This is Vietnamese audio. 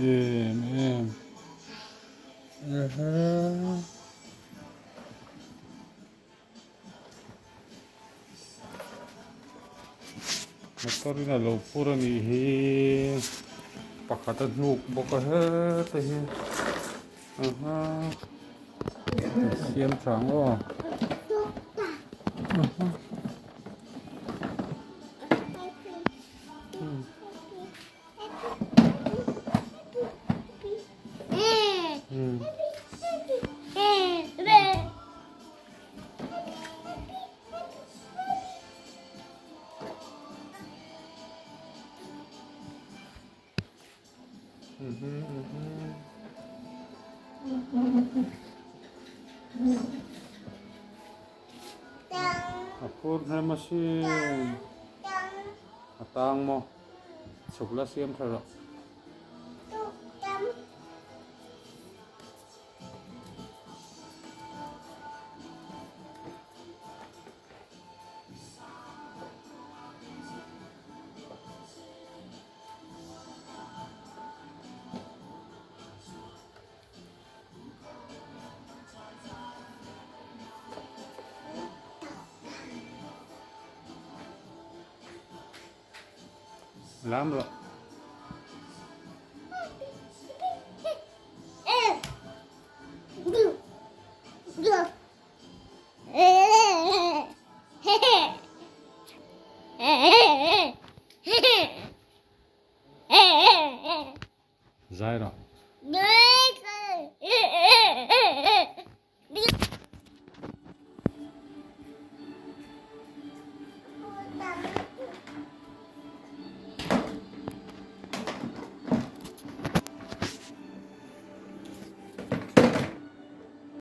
Amen. Uh-huh. Măcar la o pură mi he. Pacată nu bocahă te he. Aha. Siem trang o. Aha. Apur na masin. Atang mo. Sugla siyam siam thara. Làm được. Dài rồi